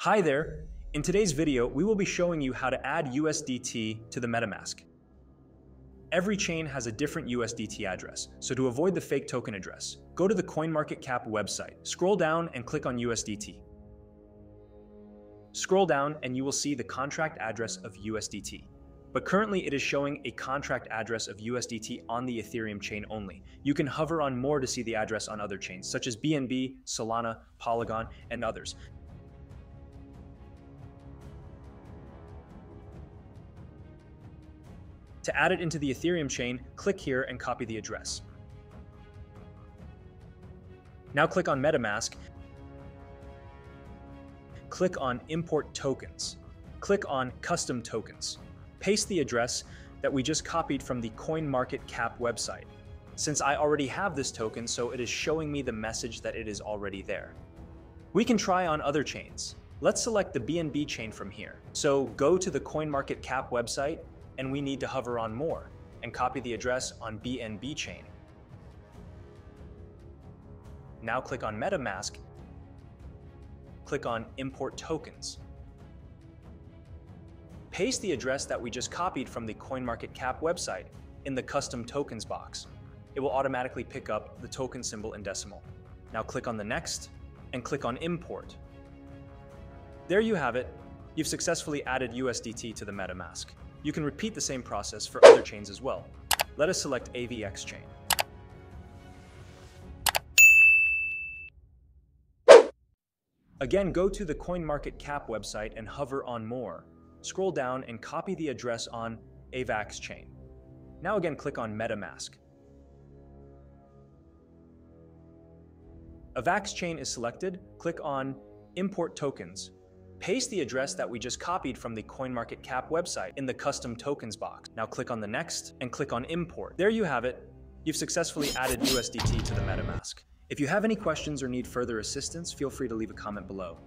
Hi there! In today's video, we will be showing you how to add USDT to the MetaMask. Every chain has a different USDT address, so to avoid the fake token address, go to the CoinMarketCap website, scroll down and click on USDT. Scroll down and you will see the contract address of USDT. But currently it is showing a contract address of USDT on the Ethereum chain only. You can hover on more to see the address on other chains, such as BNB, Solana, Polygon, and others. To add it into the Ethereum chain, click here and copy the address. Now click on MetaMask. Click on Import Tokens. Click on Custom Tokens. Paste the address that we just copied from the CoinMarketCap website. Since I already have this token, so it is showing me the message that it is already there. We can try on other chains. Let's select the BNB chain from here. So go to the CoinMarketCap website and we need to hover on more and copy the address on BNB chain. Now click on MetaMask, click on Import Tokens. Paste the address that we just copied from the CoinMarketCap website in the Custom Tokens box. It will automatically pick up the token symbol in decimal. Now click on the Next and click on Import. There you have it. You've successfully added USDT to the MetaMask. You can repeat the same process for other chains as well. Let us select AVAX chain. Again, go to the CoinMarketCap website and hover on More. Scroll down and copy the address on AVAX chain. Now again, click on MetaMask. AVAX chain is selected, click on Import Tokens Paste the address that we just copied from the CoinMarketCap website in the custom tokens box. Now click on the next and click on import. There you have it. You've successfully added USDT to the MetaMask. If you have any questions or need further assistance, feel free to leave a comment below.